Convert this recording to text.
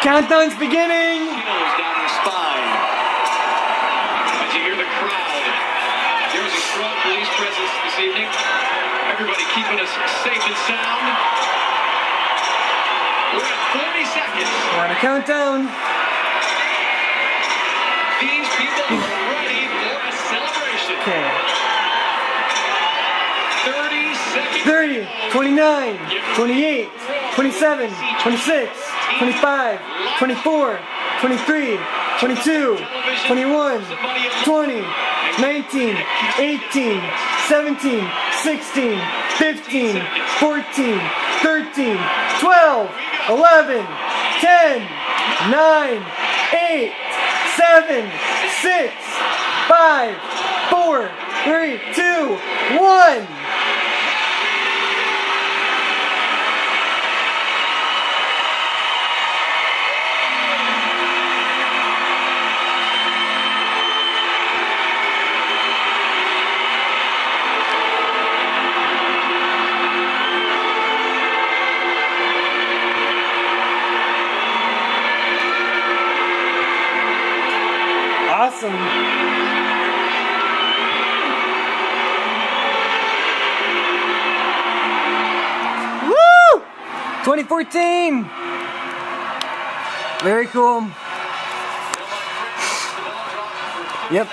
Countdown's beginning. Chills down your spine. As you hear the crowd. There's a strong police presence this evening. Everybody keeping us safe and sound. We're at 40 seconds. We're on a countdown. These people are ready for a celebration. Okay. 30 seconds. 30, 29, 28, 27, 26, 25, 24, 23, 22, 21, 20, 19, 18, 17, 16, 15, 14, 13, 12, 11, 10, 9, 8, 7, 6, 5, 4, 3, 2, 1. Awesome. Woo! 2014. Very cool. Yep.